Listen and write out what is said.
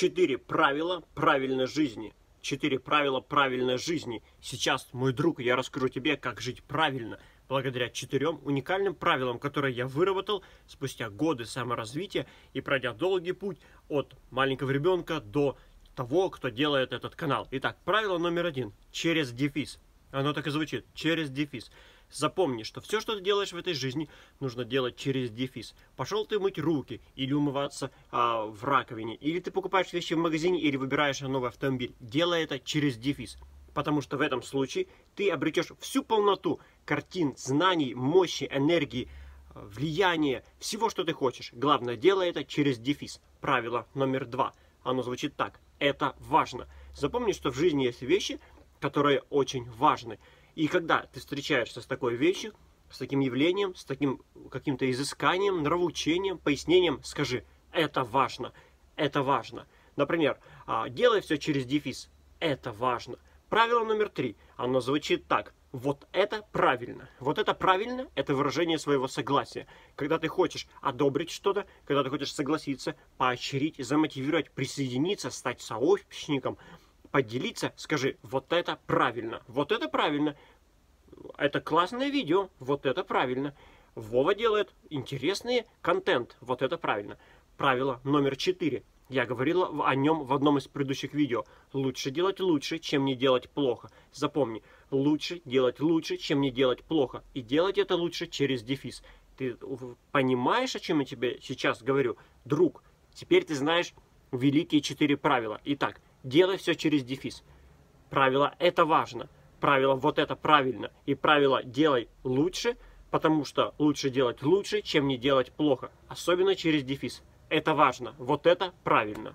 Четыре правила правильной жизни. Четыре правила правильной жизни. Сейчас, мой друг, я расскажу тебе, как жить правильно, благодаря четырем уникальным правилам, которые я выработал спустя годы саморазвития и пройдя долгий путь от маленького ребенка до того, кто делает этот канал. Итак, правило номер один. Через дефис. Оно так и звучит. Через дефис. Запомни, что все, что ты делаешь в этой жизни, нужно делать через дефис. Пошел ты мыть руки или умываться а, в раковине, или ты покупаешь вещи в магазине, или выбираешь новый автомобиль. Делай это через дефис. Потому что в этом случае ты обретешь всю полноту картин, знаний, мощи, энергии, влияния, всего, что ты хочешь. Главное, делай это через дефис. Правило номер два. Оно звучит так. Это важно. Запомни, что в жизни есть вещи, которые очень важны. И когда ты встречаешься с такой вещью, с таким явлением, с таким каким-то изысканием, нравоучением, пояснением, скажи, это важно, это важно. Например, «А, делай все через дефис, это важно. Правило номер три, оно звучит так. Вот это правильно. Вот это правильно, это выражение своего согласия. Когда ты хочешь одобрить что-то, когда ты хочешь согласиться, поощрить, замотивировать, присоединиться, стать сообщником, поделиться, скажи, вот это правильно, вот это правильно, это классное видео, вот это правильно. Вова делает интересный контент, вот это правильно. Правило номер четыре. Я говорил о нем в одном из предыдущих видео. Лучше делать лучше, чем не делать плохо. Запомни, лучше делать лучше, чем не делать плохо. И делать это лучше через дефис. Ты понимаешь, о чем я тебе сейчас говорю? Друг, теперь ты знаешь великие четыре правила. Итак, делай все через дефис. Правило это важно. Правило вот это правильно. И правило делай лучше, потому что лучше делать лучше, чем не делать плохо. Особенно через дефис. Это важно. Вот это правильно.